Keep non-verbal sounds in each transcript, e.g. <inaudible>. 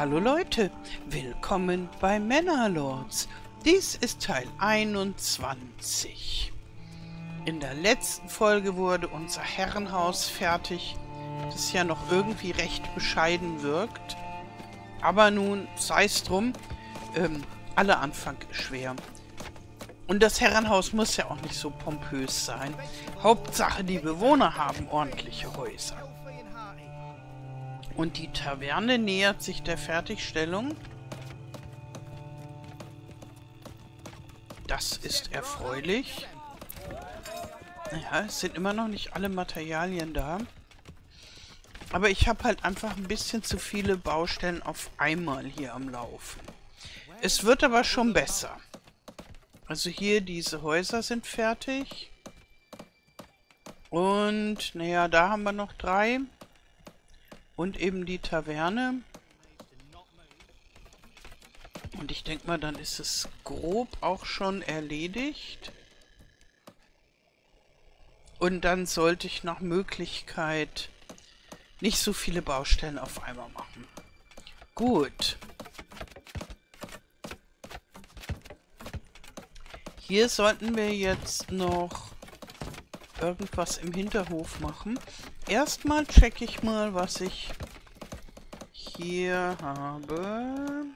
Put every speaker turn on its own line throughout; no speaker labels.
Hallo Leute, willkommen bei Männerlords. Dies ist Teil 21. In der letzten Folge wurde unser Herrenhaus fertig, das ja noch irgendwie recht bescheiden wirkt. Aber nun, sei es drum, ähm, aller Anfang ist schwer. Und das Herrenhaus muss ja auch nicht so pompös sein. Hauptsache, die Bewohner haben ordentliche Häuser. Und die Taverne nähert sich der Fertigstellung. Das ist erfreulich. Naja, es sind immer noch nicht alle Materialien da. Aber ich habe halt einfach ein bisschen zu viele Baustellen auf einmal hier am Laufen. Es wird aber schon besser. Also hier, diese Häuser sind fertig. Und, naja, da haben wir noch drei. Und eben die Taverne. Und ich denke mal, dann ist es grob auch schon erledigt. Und dann sollte ich nach Möglichkeit nicht so viele Baustellen auf einmal machen. Gut. Hier sollten wir jetzt noch irgendwas im Hinterhof machen. Erstmal checke ich mal, was ich hier habe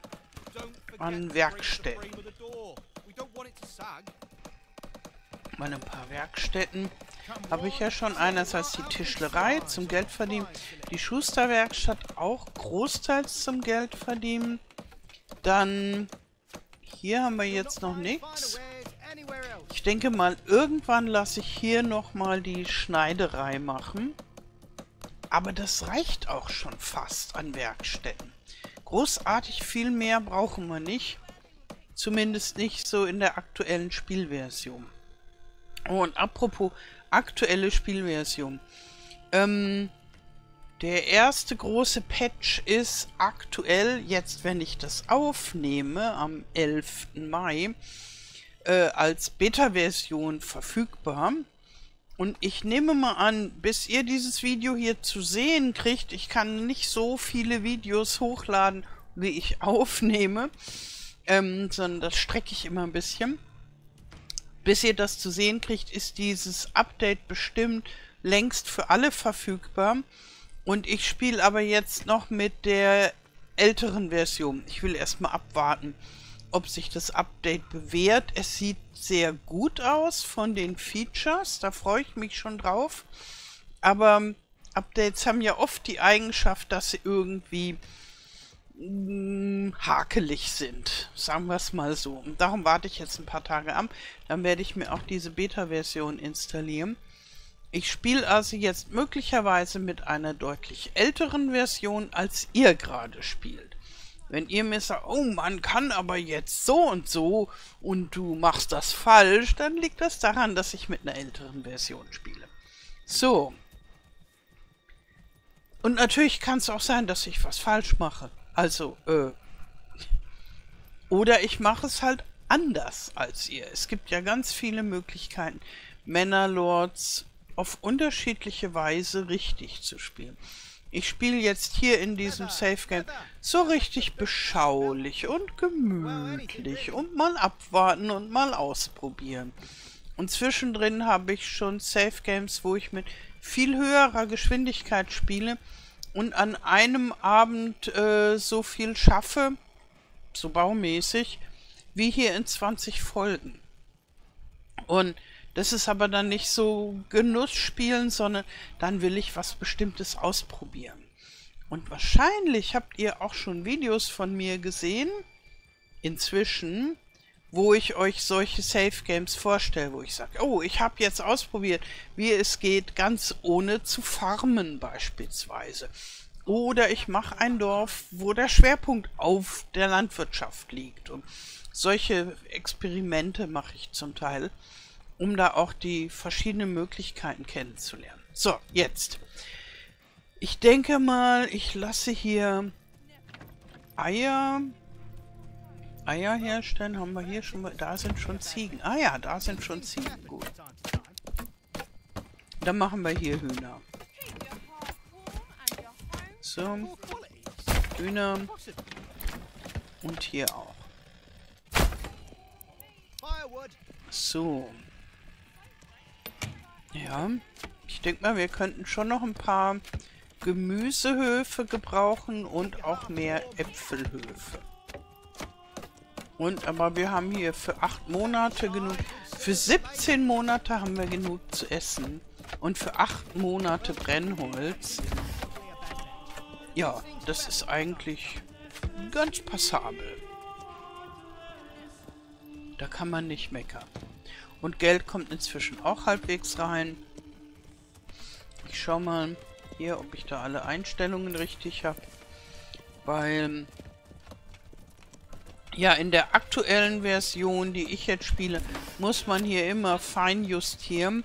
an Werkstätten. Meine paar Werkstätten habe ich ja schon. Einerseits die Tischlerei zum Geldverdienen, die Schusterwerkstatt auch großteils zum Geldverdienen. Dann hier haben wir jetzt noch nichts. Ich denke mal, irgendwann lasse ich hier nochmal die Schneiderei machen. Aber das reicht auch schon fast an Werkstätten. Großartig viel mehr brauchen wir nicht. Zumindest nicht so in der aktuellen Spielversion. Und apropos aktuelle Spielversion. Ähm, der erste große Patch ist aktuell, jetzt wenn ich das aufnehme, am 11. Mai, äh, als Beta-Version verfügbar. Und ich nehme mal an, bis ihr dieses Video hier zu sehen kriegt, ich kann nicht so viele Videos hochladen, wie ich <laughs> aufnehme, ähm, sondern das strecke ich immer ein bisschen. Bis ihr das zu sehen kriegt, ist dieses Update bestimmt längst für alle verfügbar. Und ich spiele aber jetzt noch mit der älteren Version. Ich will erstmal abwarten ob sich das Update bewährt. Es sieht sehr gut aus von den Features, da freue ich mich schon drauf. Aber Updates haben ja oft die Eigenschaft, dass sie irgendwie mm, hakelig sind. Sagen wir es mal so. Und darum warte ich jetzt ein paar Tage ab. Dann werde ich mir auch diese Beta-Version installieren. Ich spiele also jetzt möglicherweise mit einer deutlich älteren Version, als ihr gerade spielt. Wenn ihr mir sagt, oh, man kann aber jetzt so und so und du machst das falsch, dann liegt das daran, dass ich mit einer älteren Version spiele. So. Und natürlich kann es auch sein, dass ich was falsch mache. Also, äh. Oder ich mache es halt anders als ihr. Es gibt ja ganz viele Möglichkeiten, Männerlords auf unterschiedliche Weise richtig zu spielen. Ich spiele jetzt hier in diesem Safe Game so richtig beschaulich und gemütlich und mal abwarten und mal ausprobieren. Und zwischendrin habe ich schon Safe Games, wo ich mit viel höherer Geschwindigkeit spiele und an einem Abend äh, so viel schaffe, so baumäßig, wie hier in 20 Folgen. Und das ist aber dann nicht so Genussspielen, sondern dann will ich was Bestimmtes ausprobieren. Und wahrscheinlich habt ihr auch schon Videos von mir gesehen, inzwischen, wo ich euch solche Safe Games vorstelle, wo ich sage, oh, ich habe jetzt ausprobiert, wie es geht, ganz ohne zu farmen beispielsweise. Oder ich mache ein Dorf, wo der Schwerpunkt auf der Landwirtschaft liegt. Und solche Experimente mache ich zum Teil um da auch die verschiedenen Möglichkeiten kennenzulernen. So, jetzt. Ich denke mal, ich lasse hier Eier Eier herstellen. Haben wir hier schon mal... Da sind schon Ziegen. Ah ja, da sind schon Ziegen. Gut. Dann machen wir hier Hühner. So. Hühner. Und hier auch. So. Ja. Ich denke mal, wir könnten schon noch ein paar Gemüsehöfe gebrauchen und auch mehr Äpfelhöfe. Und aber wir haben hier für acht Monate genug. Für 17 Monate haben wir genug zu essen. Und für acht Monate Brennholz. Ja, das ist eigentlich ganz passabel. Da kann man nicht meckern. Und Geld kommt inzwischen auch halbwegs rein. Ich schau mal hier, ob ich da alle Einstellungen richtig habe. Weil... Ja, in der aktuellen Version, die ich jetzt spiele, muss man hier immer fein justieren,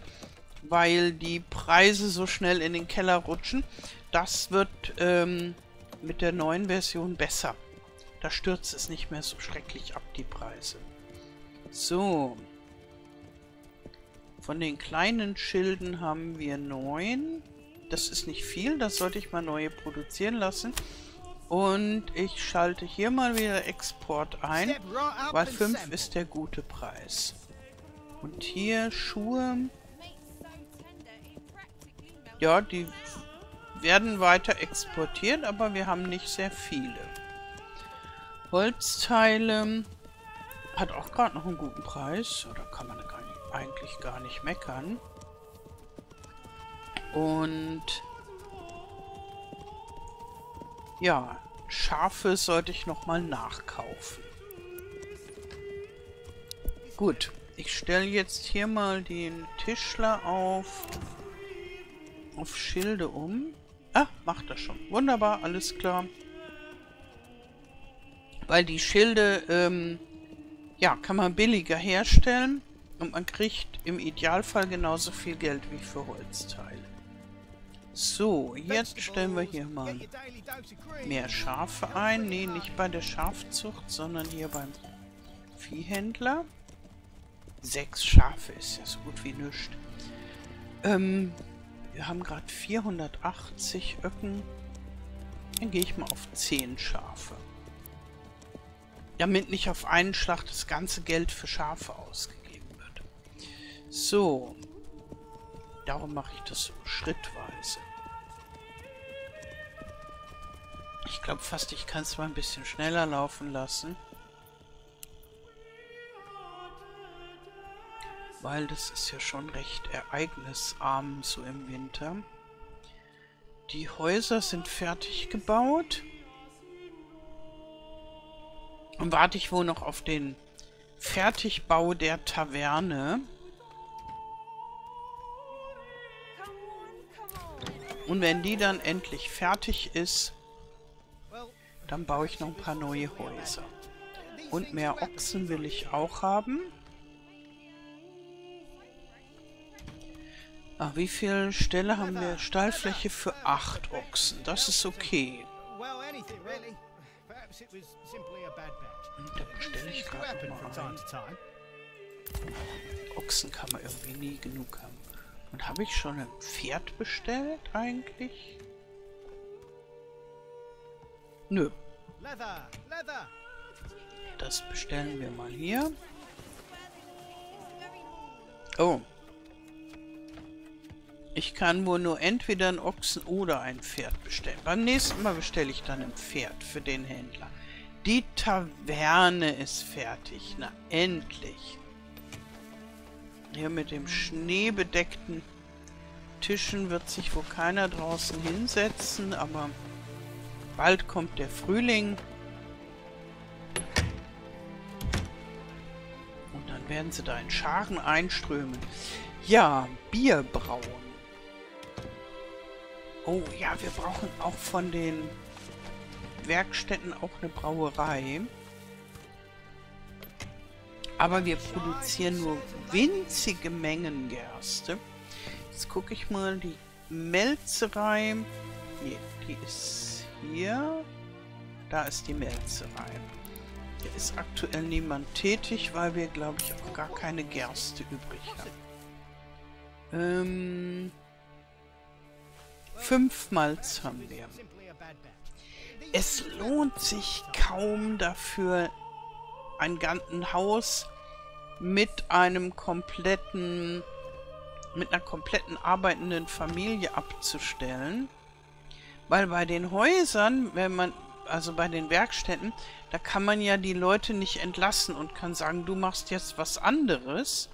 weil die Preise so schnell in den Keller rutschen. Das wird ähm, mit der neuen Version besser. Da stürzt es nicht mehr so schrecklich ab, die Preise. So. Von den kleinen Schilden haben wir neun. Das ist nicht viel, das sollte ich mal neue produzieren lassen. Und ich schalte hier mal wieder Export ein, weil 5 ist der gute Preis. Und hier Schuhe. Ja, die werden weiter exportiert, aber wir haben nicht sehr viele. Holzteile hat auch gerade noch einen guten Preis. Da kann man nicht, eigentlich gar nicht meckern. Und ja, Schafe sollte ich nochmal nachkaufen. Gut, ich stelle jetzt hier mal den Tischler auf, auf Schilde um. Ah, macht das schon. Wunderbar, alles klar. Weil die Schilde, ähm, ja, kann man billiger herstellen und man kriegt im Idealfall genauso viel Geld wie für Holzteile. So, jetzt stellen wir hier mal mehr Schafe ein. Ne, nicht bei der Schafzucht, sondern hier beim Viehhändler. Sechs Schafe ist ja so gut wie nichts. Ähm, wir haben gerade 480 Öcken. Dann gehe ich mal auf 10 Schafe. Damit nicht auf einen Schlag das ganze Geld für Schafe wird. So. Darum mache ich das so schrittweise. Ich glaube fast, ich kann es mal ein bisschen schneller laufen lassen. Weil das ist ja schon recht ereignisarm so im Winter. Die Häuser sind fertig gebaut. Und warte ich wohl noch auf den Fertigbau der Taverne. Und wenn die dann endlich fertig ist, dann baue ich noch ein paar neue Häuser. Und mehr Ochsen will ich auch haben. Ach, wie viel Stelle haben wir? Stallfläche für acht Ochsen. Das ist okay. Da bestelle ich gerade mal ein. Ochsen kann man irgendwie nie genug haben. Und habe ich schon ein Pferd bestellt eigentlich? Nö. Das bestellen wir mal hier. Oh. Ich kann wohl nur entweder einen Ochsen oder ein Pferd bestellen. Beim nächsten Mal bestelle ich dann ein Pferd für den Händler. Die Taverne ist fertig. Na, endlich. Hier mit dem schneebedeckten Tischen wird sich wohl keiner draußen hinsetzen, aber bald kommt der Frühling. Und dann werden sie da in Scharen einströmen. Ja, Bier brauen. Oh ja, wir brauchen auch von den Werkstätten auch eine Brauerei. Aber wir produzieren nur winzige Mengen Gerste. Jetzt gucke ich mal, die Melzerei. Nee, die ist hier. Da ist die Melzerei. Hier ist aktuell niemand tätig, weil wir, glaube ich, auch gar keine Gerste übrig haben. Ähm... Fünf Malz haben wir. es lohnt sich kaum dafür, ein ganzes Haus mit einem kompletten, mit einer kompletten arbeitenden Familie abzustellen. Weil bei den Häusern, wenn man, also bei den Werkstätten, da kann man ja die Leute nicht entlassen und kann sagen, du machst jetzt was anderes.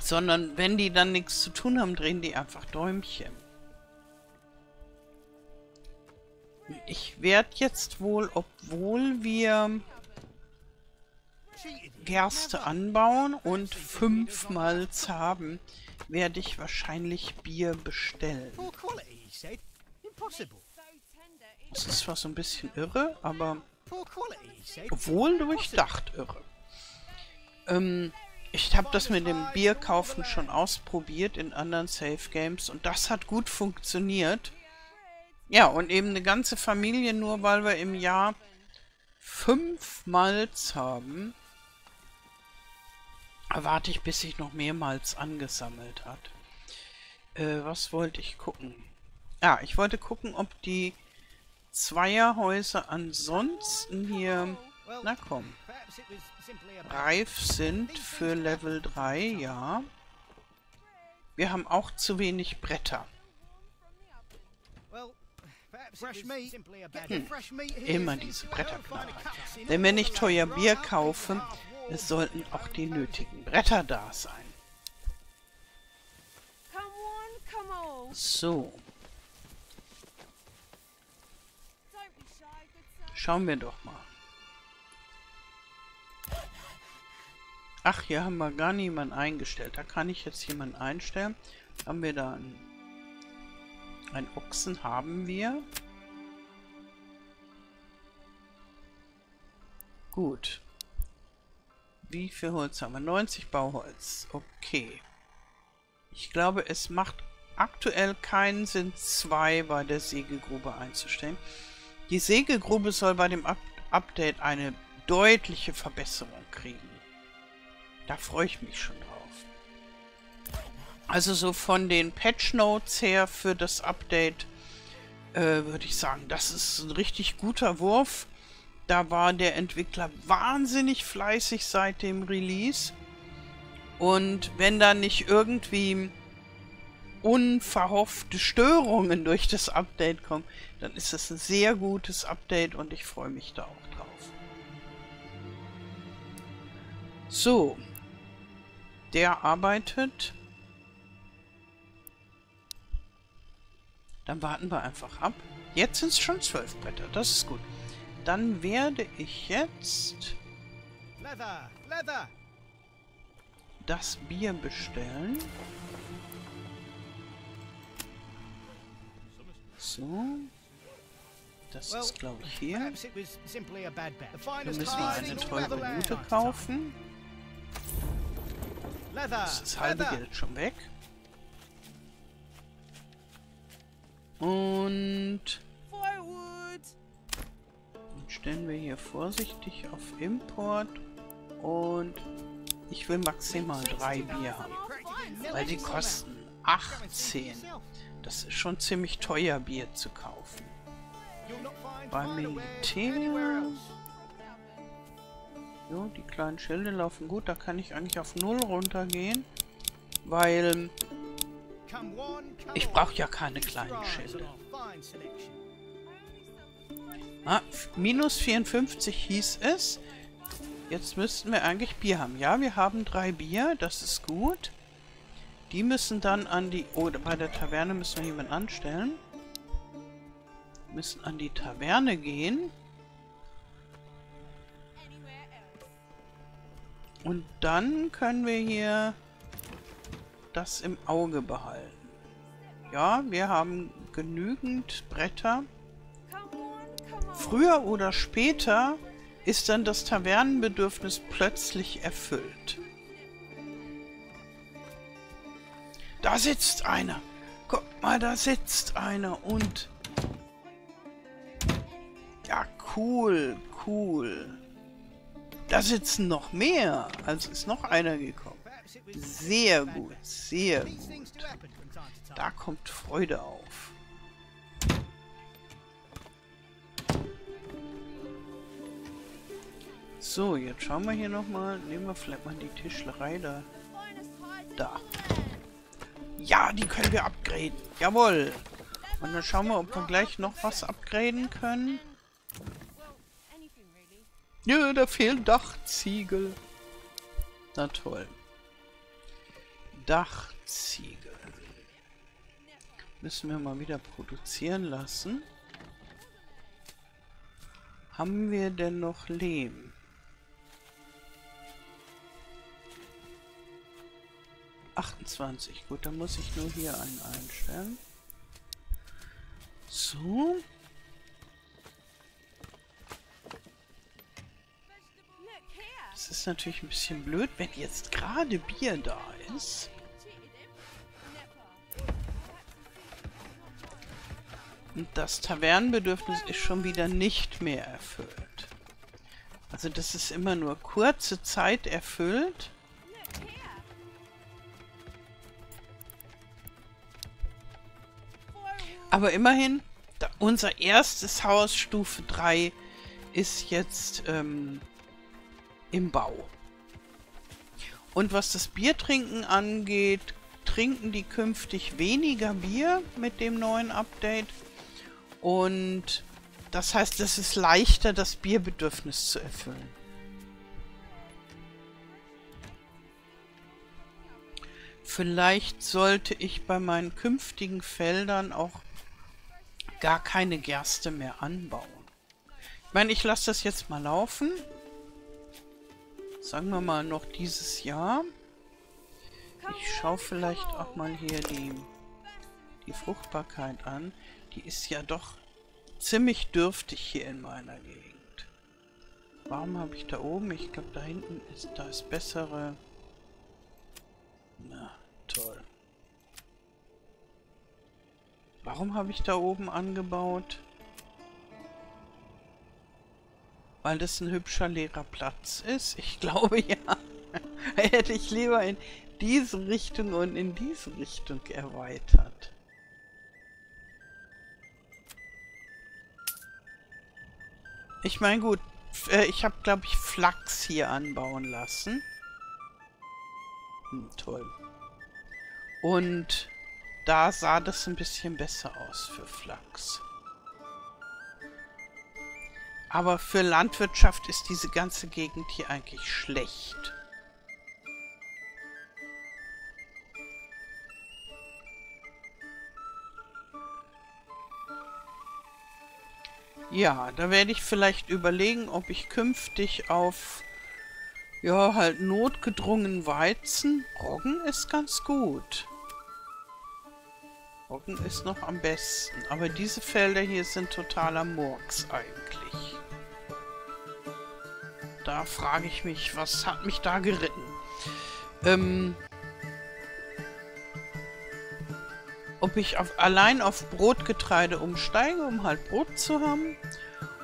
Sondern wenn die dann nichts zu tun haben, drehen die einfach Däumchen. Ich werde jetzt wohl, obwohl wir Gerste anbauen und fünf Malz haben, werde ich wahrscheinlich Bier bestellen. Das ist zwar so ein bisschen irre, aber wohl durchdacht irre. Ähm, ich habe das mit dem Bierkaufen schon ausprobiert in anderen Safe Games und das hat gut funktioniert. Ja, und eben eine ganze Familie, nur weil wir im Jahr fünf Malz haben, erwarte ich, bis sich noch mehrmals angesammelt hat. Äh, was wollte ich gucken? Ja, ich wollte gucken, ob die Zweierhäuser ansonsten hier, na komm, reif sind für Level 3, ja. Wir haben auch zu wenig Bretter. Hm. Immer diese Bretterknaller. Denn wenn ich teuer Bier kaufe, es sollten auch die nötigen Bretter da sein. So. Schauen wir doch mal. Ach, hier haben wir gar niemanden eingestellt. Da kann ich jetzt jemanden einstellen. Haben wir da einen, einen Ochsen? Haben wir. Gut. Wie viel Holz haben wir? 90 Bauholz. Okay. Ich glaube, es macht aktuell keinen Sinn, zwei bei der Sägegrube einzustellen. Die Sägegrube soll bei dem Up Update eine deutliche Verbesserung kriegen. Da freue ich mich schon drauf. Also so von den Patch Notes her für das Update äh, würde ich sagen, das ist ein richtig guter Wurf. Da war der Entwickler wahnsinnig fleißig seit dem Release. Und wenn da nicht irgendwie unverhoffte Störungen durch das Update kommen, dann ist das ein sehr gutes Update und ich freue mich da auch drauf. So. Der arbeitet. Dann warten wir einfach ab. Jetzt sind es schon zwölf Bretter. Das ist gut. Dann werde ich jetzt das Bier bestellen. So. Das ist, glaube ich, hier. Hier müssen wir eine teure Minute kaufen. Das ist das halbe Geld schon weg. Und stellen wir hier vorsichtig auf Import und ich will maximal drei Bier haben, weil die kosten 18. Das ist schon ziemlich teuer, Bier zu kaufen. Beim Militär... Jo, die kleinen Schilde laufen gut. Da kann ich eigentlich auf Null runtergehen, weil ich brauche ja keine kleinen Schilde. Ah, minus 54 hieß es. Jetzt müssten wir eigentlich Bier haben. Ja, wir haben drei Bier. Das ist gut. Die müssen dann an die... Oh, bei der Taverne müssen wir jemanden anstellen. Müssen an die Taverne gehen. Und dann können wir hier das im Auge behalten. Ja, wir haben genügend Bretter. Früher oder später ist dann das Tavernenbedürfnis plötzlich erfüllt. Da sitzt einer. Guck mal, da sitzt einer und... Ja, cool, cool. Da sitzen noch mehr. Also ist noch einer gekommen. Sehr gut, sehr gut. Da kommt Freude auf. So, jetzt schauen wir hier nochmal. Nehmen wir vielleicht mal die Tischlerei da. Da. Ja, die können wir upgraden. Jawohl. Und dann schauen wir, ob wir gleich noch was upgraden können. Ja, da fehlen Dachziegel. Na toll. Dachziegel. Müssen wir mal wieder produzieren lassen. Haben wir denn noch Lehm? Achtundzwanzig. Gut, dann muss ich nur hier einen einstellen. So. Es ist natürlich ein bisschen blöd, wenn jetzt gerade Bier da ist. Und das Tavernenbedürfnis ist schon wieder nicht mehr erfüllt. Also das ist immer nur kurze Zeit erfüllt. Aber immerhin, unser erstes Haus, Stufe 3, ist jetzt ähm, im Bau. Und was das Biertrinken angeht, trinken die künftig weniger Bier mit dem neuen Update. Und das heißt, es ist leichter, das Bierbedürfnis zu erfüllen. Vielleicht sollte ich bei meinen künftigen Feldern auch gar keine Gerste mehr anbauen. Ich meine, ich lasse das jetzt mal laufen. Sagen wir mal noch dieses Jahr. Ich schaue vielleicht auch mal hier die, die Fruchtbarkeit an. Die ist ja doch ziemlich dürftig hier in meiner Gegend. Warum habe ich da oben? Ich glaube, da hinten ist da ist bessere... Na, toll. Warum habe ich da oben angebaut? Weil das ein hübscher leerer Platz ist? Ich <laughs> glaube ja. <laughs> Hätte ich lieber in diese Richtung und in diese Richtung erweitert. Ich meine gut, äh, ich habe glaube ich Flachs hier anbauen lassen. Hm, toll. Und da sah das ein bisschen besser aus für Flachs. Aber für Landwirtschaft ist diese ganze Gegend hier eigentlich schlecht. Ja, da werde ich vielleicht überlegen, ob ich künftig auf, ja, halt notgedrungen Weizen. Roggen ist ganz gut. Roggen ist noch am besten. Aber diese Felder hier sind totaler Murks eigentlich. Da frage ich mich, was hat mich da geritten? Ähm, ob ich auf, allein auf Brotgetreide umsteige, um halt Brot zu haben.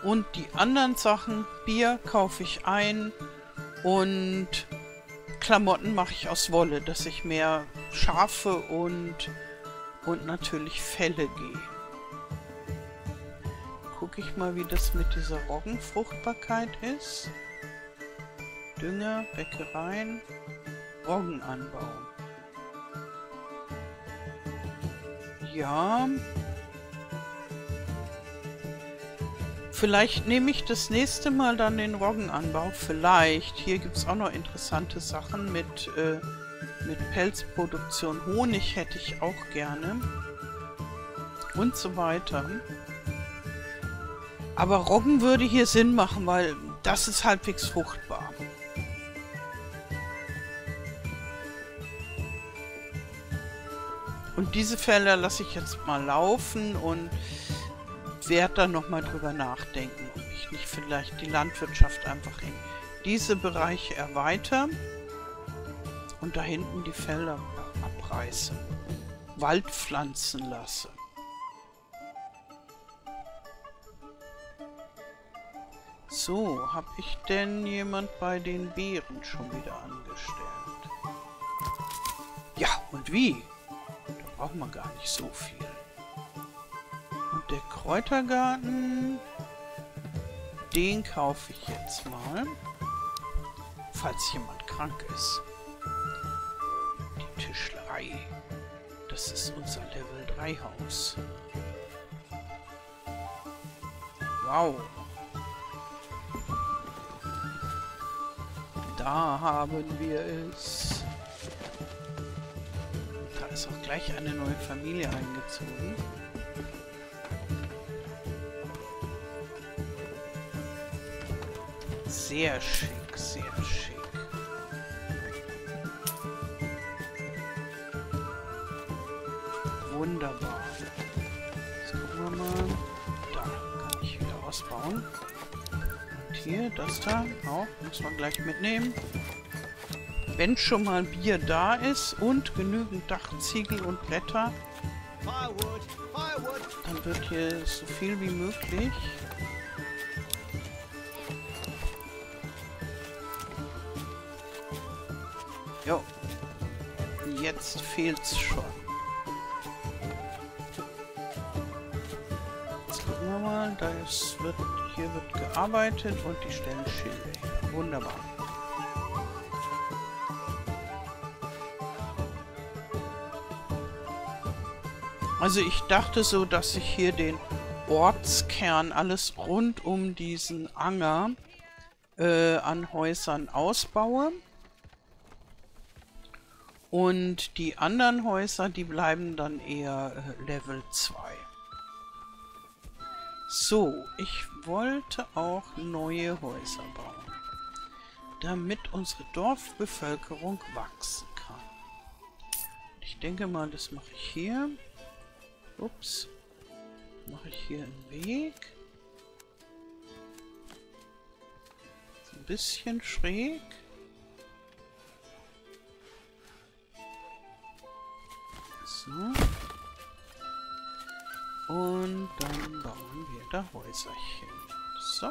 Und die anderen Sachen, Bier kaufe ich ein und Klamotten mache ich aus Wolle, dass ich mehr Schafe und, und natürlich Felle gehe. Gucke ich mal, wie das mit dieser Roggenfruchtbarkeit ist. Dünger, Bäckereien, Roggenanbau. Ja. Vielleicht nehme ich das nächste Mal dann den Roggenanbau. Vielleicht. Hier gibt es auch noch interessante Sachen mit, äh, mit Pelzproduktion. Honig hätte ich auch gerne. Und so weiter. Aber Roggen würde hier Sinn machen, weil das ist halbwegs fruchtbar. Und diese Felder lasse ich jetzt mal laufen und werde dann nochmal drüber nachdenken, ob ich nicht vielleicht die Landwirtschaft einfach in diese Bereiche erweitere und da hinten die Felder abreiße, Wald pflanzen lasse. So, habe ich denn jemand bei den Beeren schon wieder angestellt? Ja, und wie? braucht man gar nicht so viel. Und der Kräutergarten, den kaufe ich jetzt mal. falls jemand krank ist. Die Tischlerei. Das ist unser Level 3 Haus. Wow. Da haben wir es. Da ist auch gleich eine neue Familie eingezogen. Sehr schick, hier, das da, auch, muss man gleich mitnehmen. Wenn schon mal Bier da ist und genügend Dachziegel und Blätter, dann wird hier so viel wie möglich Jo. Jetzt fehlt's schon. Gucken wir mal. Da ist, wird, hier wird gearbeitet und die stellen Schilde. Wunderbar. Also ich dachte so, dass ich hier den Ortskern, alles rund um diesen Anger äh, an Häusern ausbaue. Und die anderen Häuser, die bleiben dann eher äh, Level 2. So, ich wollte auch neue Häuser bauen, damit unsere Dorfbevölkerung wachsen kann. Ich denke mal, das mache ich hier. Ups. Mache ich hier einen Weg. Ein bisschen schräg. So. Und dann bauen wir da Häuserchen. So.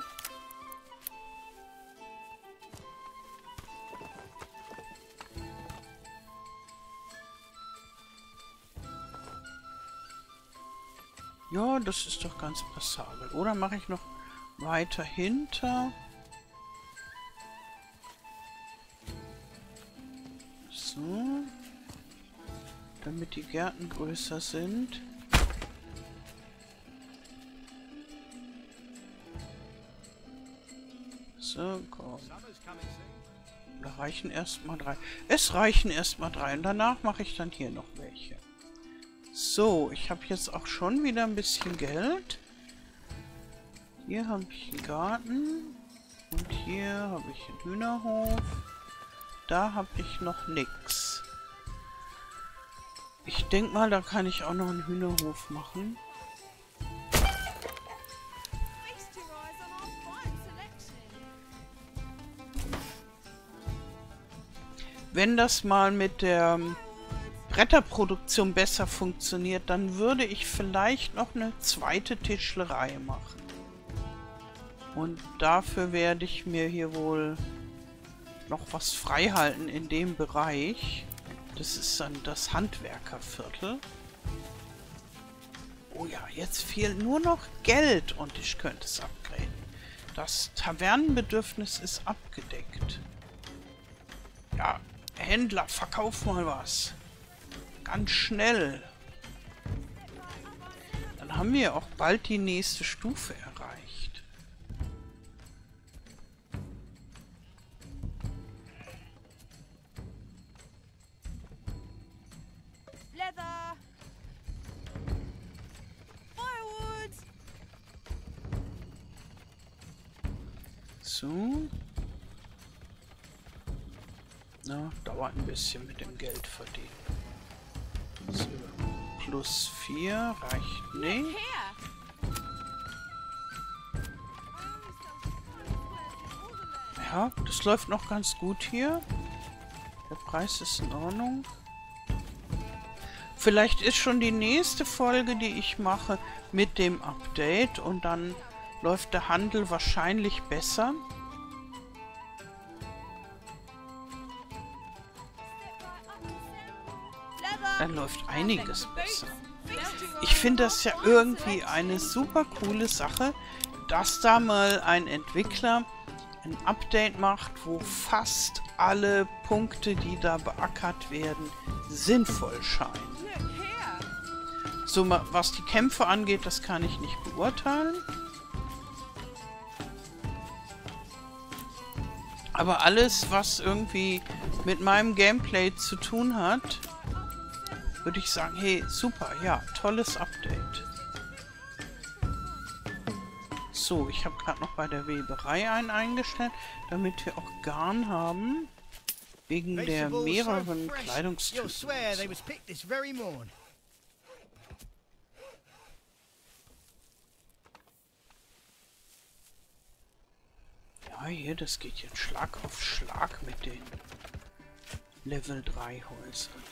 Ja, das ist doch ganz passabel. Oder mache ich noch weiter hinter? So damit die Gärten größer sind. So, komm. Da reichen erstmal drei. Es reichen erstmal drei. Und danach mache ich dann hier noch welche. So, ich habe jetzt auch schon wieder ein bisschen Geld. Hier habe ich einen Garten. Und hier habe ich einen Hühnerhof. Da habe ich noch nichts. Ich denke mal, da kann ich auch noch einen Hühnerhof machen. Wenn das mal mit der Bretterproduktion besser funktioniert, dann würde ich vielleicht noch eine zweite Tischlerei machen. Und dafür werde ich mir hier wohl noch was freihalten in dem Bereich. Das ist dann das Handwerkerviertel. Oh ja, jetzt fehlt nur noch Geld und ich könnte es upgraden. Das Tavernenbedürfnis ist abgedeckt. Ja, Händler, verkauf mal was. Ganz schnell. Dann haben wir auch bald die nächste Stufe erreicht. So. Na, dauert ein bisschen mit dem Geld verdienen. So. Plus 4 reicht nicht. Ja, das läuft noch ganz gut hier. Der Preis ist in Ordnung. Vielleicht ist schon die nächste Folge, die ich mache, mit dem Update und dann läuft der Handel wahrscheinlich besser. Dann läuft einiges besser. Ich finde das ja irgendwie eine super coole Sache, dass da mal ein Entwickler ein Update macht, wo fast alle Punkte, die da beackert werden, sinnvoll scheinen. So, was die Kämpfe angeht, das kann ich nicht beurteilen. Aber alles, was irgendwie mit meinem Gameplay zu tun hat, würde ich sagen, hey, super, ja, tolles Update. So, ich habe gerade noch bei der Weberei einen eingestellt, damit wir auch Garn haben. Wegen der mehreren Kleidungstypen. Ja, hier, das geht jetzt Schlag auf Schlag mit den Level 3 Häusern.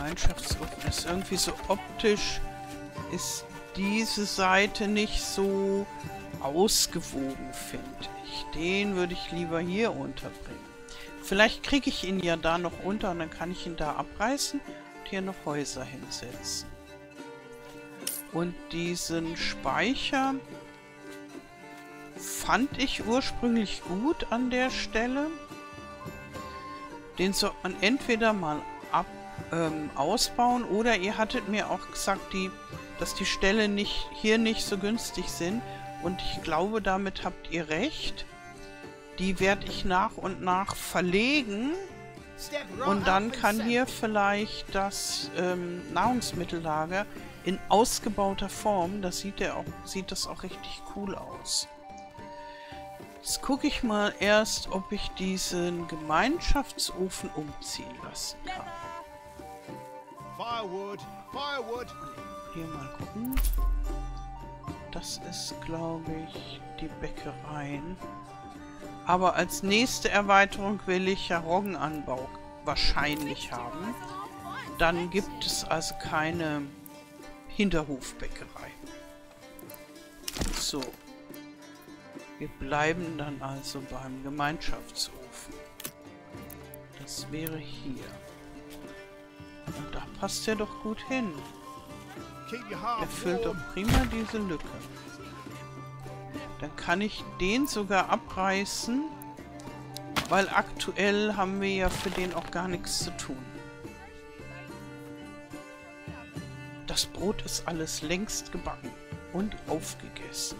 Gemeinschaftsofen ist irgendwie so optisch ist diese Seite nicht so ausgewogen, finde ich. Den würde ich lieber hier unterbringen. Vielleicht kriege ich ihn ja da noch unter und dann kann ich ihn da abreißen und hier noch Häuser hinsetzen. Und diesen Speicher fand ich ursprünglich gut an der Stelle. Den sollte man entweder mal ähm, ausbauen. Oder ihr hattet mir auch gesagt, die, dass die Ställe nicht, hier nicht so günstig sind. Und ich glaube, damit habt ihr recht. Die werde ich nach und nach verlegen. Und dann kann hier vielleicht das ähm, Nahrungsmittellager in ausgebauter Form, das sieht, der auch, sieht das auch richtig cool aus. Jetzt gucke ich mal erst, ob ich diesen Gemeinschaftsofen umziehen lassen kann. Firewood, Firewood. Hier mal gucken. Das ist, glaube ich, die Bäckereien. Aber als nächste Erweiterung will ich ja Roggenanbau wahrscheinlich haben. Dann gibt es also keine Hinterhofbäckerei. So. Wir bleiben dann also beim Gemeinschaftsofen. Das wäre hier. Und da passt er doch gut hin. Er füllt doch prima diese Lücke. Dann kann ich den sogar abreißen, weil aktuell haben wir ja für den auch gar nichts zu tun. Das Brot ist alles längst gebacken und aufgegessen.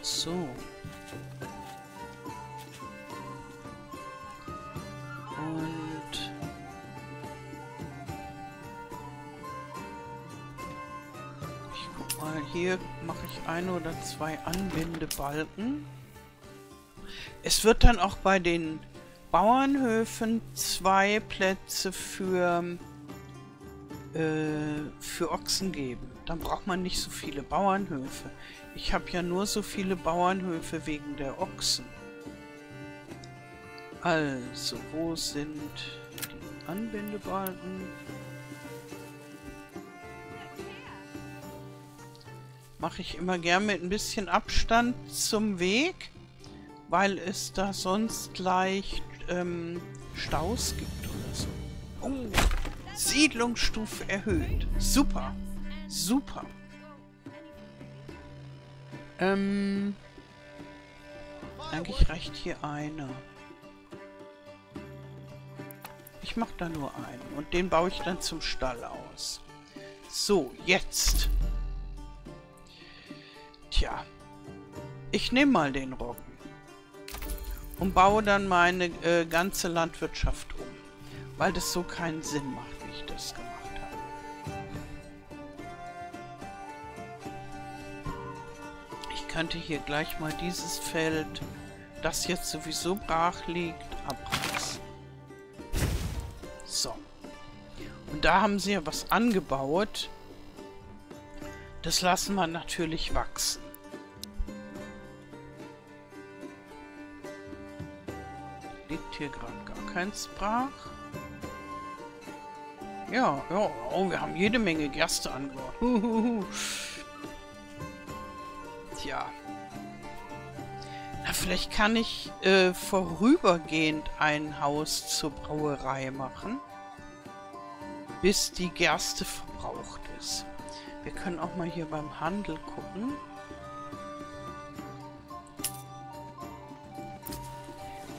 So. Hier mache ich ein oder zwei Anbindebalken. Es wird dann auch bei den Bauernhöfen zwei Plätze für, äh, für Ochsen geben. Dann braucht man nicht so viele Bauernhöfe. Ich habe ja nur so viele Bauernhöfe wegen der Ochsen. Also, wo sind die Anbindebalken? Mache ich immer gern mit ein bisschen Abstand zum Weg, weil es da sonst leicht ähm, Staus gibt oder so. Oh, Siedlungsstufe erhöht. Super. Super. Ähm, eigentlich reicht hier einer. Ich mache da nur einen und den baue ich dann zum Stall aus. So, jetzt. Tja, ich nehme mal den Roggen und baue dann meine äh, ganze Landwirtschaft um, weil das so keinen Sinn macht, wie ich das gemacht habe. Ich könnte hier gleich mal dieses Feld, das jetzt sowieso brach liegt, abreißen. So. Und da haben sie ja was angebaut. Das lassen wir natürlich wachsen. Hier gerade gar keins brach. Ja, ja, oh, wir haben jede Menge Gerste angebaut. Tja. Na, vielleicht kann ich äh, vorübergehend ein Haus zur Brauerei machen. Bis die Gerste verbraucht ist. Wir können auch mal hier beim Handel gucken.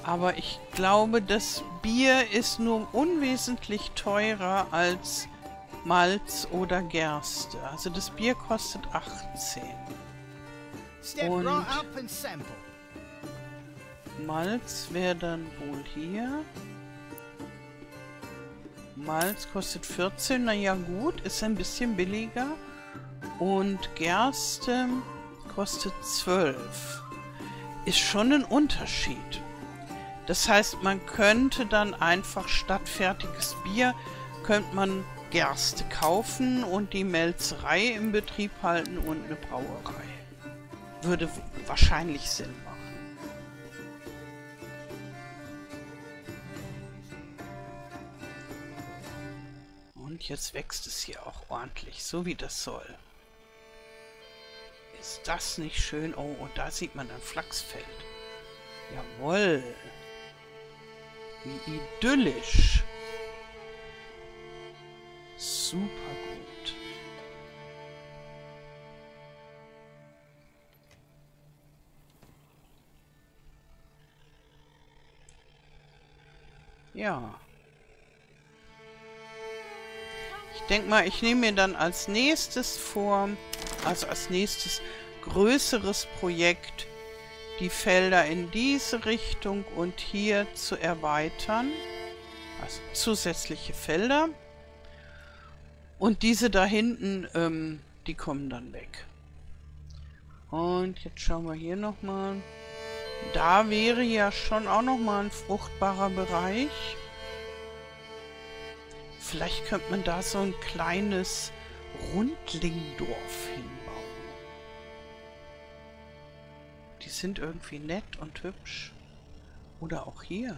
Aber ich glaube, das Bier ist nur unwesentlich teurer als Malz oder Gerste. Also das Bier kostet 18. Und Malz wäre dann wohl hier. Malz kostet 14, naja gut, ist ein bisschen billiger. Und Gerste kostet 12. Ist schon ein Unterschied. Das heißt, man könnte dann einfach statt fertiges Bier, könnte man Gerste kaufen und die Melzerei im Betrieb halten und eine Brauerei. Würde wahrscheinlich Sinn machen. Und jetzt wächst es hier auch ordentlich, so wie das soll. Ist das nicht schön? Oh, und da sieht man ein Flachsfeld. Jawohl. Wie idyllisch. Super gut. Ja. Ich denke mal, ich nehme mir dann als nächstes vor, also als nächstes größeres Projekt, die Felder in diese Richtung und hier zu erweitern. Also zusätzliche Felder. Und diese da hinten, ähm, die kommen dann weg. Und jetzt schauen wir hier nochmal. Da wäre ja schon auch nochmal ein fruchtbarer Bereich. Vielleicht könnte man da so ein kleines Rundlingdorf hinbauen. Die sind irgendwie nett und hübsch. Oder auch hier.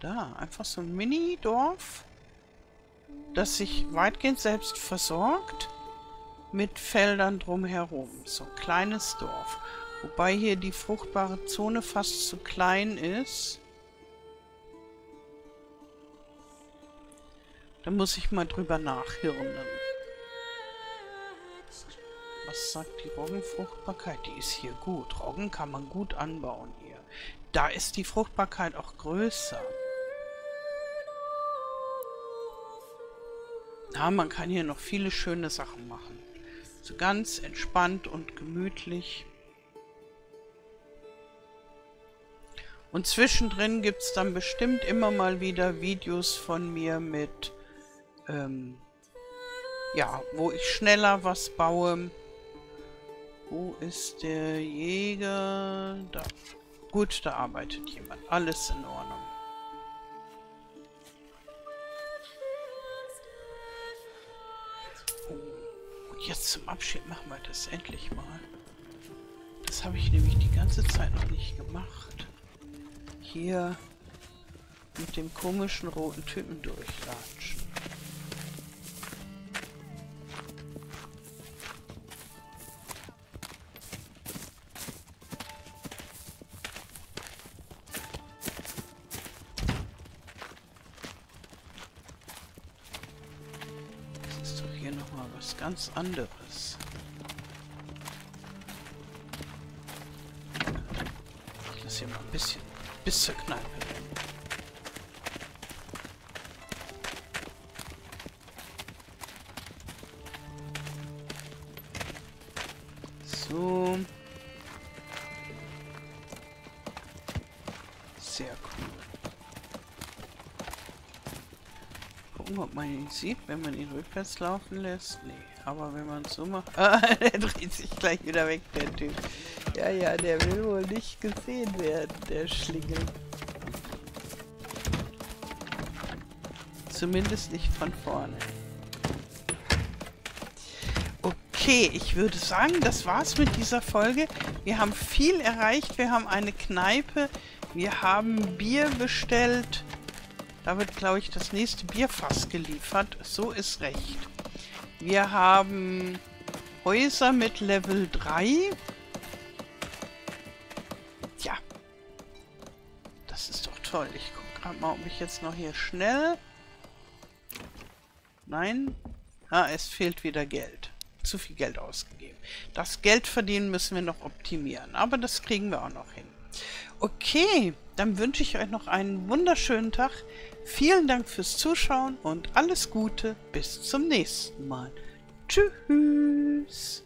Da, einfach so ein Mini-Dorf das sich weitgehend selbst versorgt mit Feldern drumherum. So ein kleines Dorf. Wobei hier die fruchtbare Zone fast zu klein ist. Da muss ich mal drüber nachhirnen. Was sagt die Roggenfruchtbarkeit? Die ist hier gut. Roggen kann man gut anbauen hier. Da ist die Fruchtbarkeit auch größer. Ja, man kann hier noch viele schöne Sachen machen. So ganz entspannt und gemütlich. Und zwischendrin gibt es dann bestimmt immer mal wieder Videos von mir mit, ähm, ja, wo ich schneller was baue. Wo ist der Jäger? Da. Gut, da arbeitet jemand. Alles in Ordnung. jetzt zum Abschied machen wir das endlich mal. Das habe ich nämlich die ganze Zeit noch nicht gemacht. Hier mit dem komischen roten Typen durchlatschen. Ganz anderes. Lasse hier mal ein bisschen bis zur Kneipe. Gucken, ob man ihn sieht, wenn man ihn rückwärts laufen lässt. Nee. Aber wenn man es so macht... <laughs> Ah, der dreht sich gleich wieder weg, der Typ. Ja, ja, der will wohl nicht gesehen werden, der Schlingel. Zumindest nicht von vorne. Okay, ich würde sagen, das war's mit dieser Folge. Wir haben viel erreicht. Wir haben eine Kneipe. Wir haben Bier bestellt. Da wird, glaube ich, das nächste Bierfass geliefert. So ist recht. Wir haben Häuser mit Level 3. Ja. Das ist doch toll. Ich gucke gerade mal, ob ich jetzt noch hier schnell... Nein. Ah, es fehlt wieder Geld. Zu viel Geld ausgegeben. Das Geld verdienen müssen wir noch optimieren. Aber das kriegen wir auch noch hin. Okay, dann wünsche ich euch noch einen wunderschönen Tag. Vielen Dank fürs Zuschauen und alles Gute. Bis zum nächsten Mal. Tschüss.